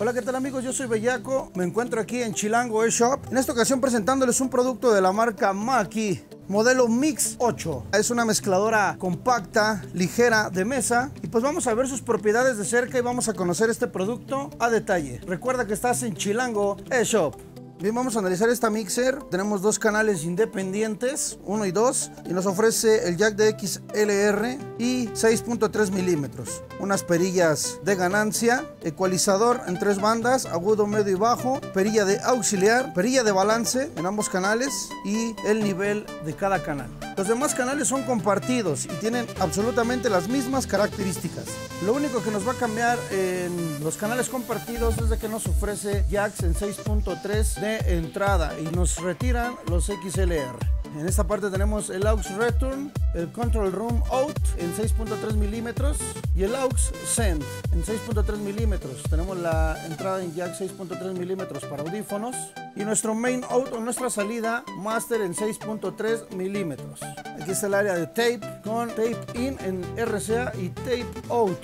Hola, ¿qué tal amigos? Yo soy Bellaco, me encuentro aquí en Chilango eShop. En esta ocasión presentándoles un producto de la marca Maki, modelo Mix 8. Es una mezcladora compacta, ligera, de mesa. Y pues vamos a ver sus propiedades de cerca y vamos a conocer este producto a detalle. Recuerda que estás en Chilango eShop. Bien, vamos a analizar esta mixer. Tenemos dos canales independientes, uno y dos, y nos ofrece el jack de XLR y 6.3 milímetros. Unas perillas de ganancia, ecualizador en tres bandas, agudo, medio y bajo, perilla de auxiliar, perilla de balance en ambos canales y el nivel de cada canal. Los demás canales son compartidos y tienen absolutamente las mismas características. Lo único que nos va a cambiar en los canales compartidos es de que nos ofrece jacks en 6.3 de entrada y nos retiran los XLR. En esta parte tenemos el AUX Return, el Control Room Out en 6.3 milímetros y el AUX Send en 6.3 milímetros. Tenemos la entrada en jack 6.3 milímetros para audífonos y nuestro Main Out o nuestra salida Master en 6.3 milímetros. Aquí está el área de tape con tape in en RCA y tape out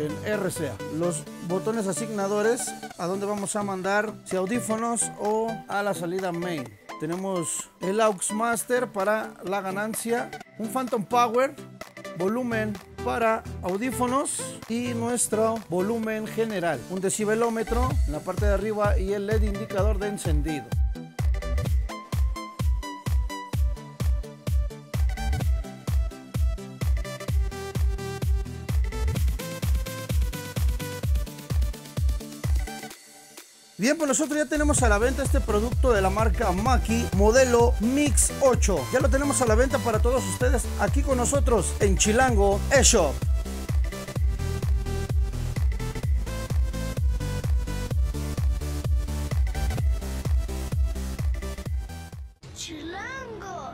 en RCA. Los botones asignadores a donde vamos a mandar si audífonos o a la salida main. Tenemos el AUX Master para la ganancia, un Phantom Power, volumen para audífonos y nuestro volumen general, un decibelómetro en la parte de arriba y el LED indicador de encendido. Bien, pues nosotros ya tenemos a la venta este producto de la marca Maki, modelo Mix 8. Ya lo tenemos a la venta para todos ustedes aquí con nosotros en Chilango eShop. Chilango.